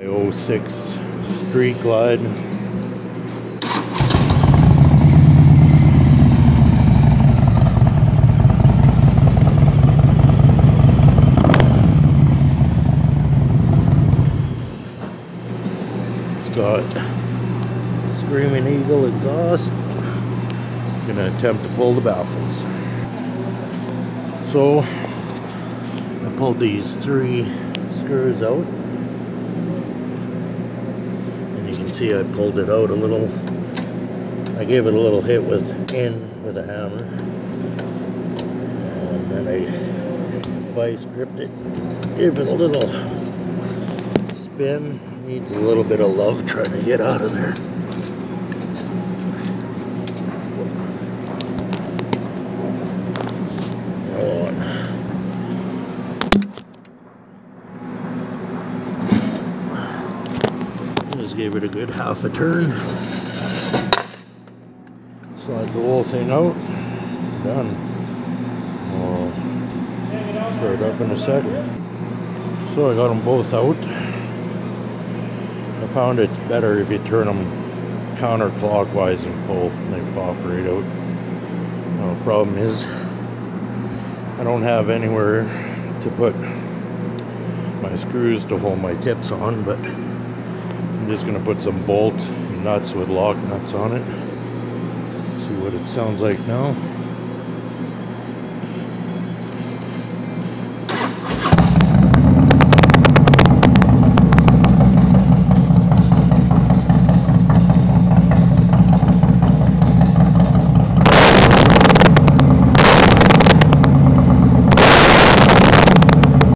06 Street Glide. It's got Screaming Eagle exhaust. Gonna attempt to pull the baffles. So I pulled these three screws out. You can see I pulled it out a little. I gave it a little hit with in with a hammer. And then I vice gripped it. Gave it a little spin. Needs a little bit of love trying to get out of there. Gave it a good half a turn. Slide the whole thing out. Done. Oh, I'll start up in a second. So I got them both out. I found it better if you turn them counterclockwise and pull. They pop right out. The problem is I don't have anywhere to put my screws to hold my tips on, but Just gonna put some bolt nuts with lock nuts on it. See what it sounds like now.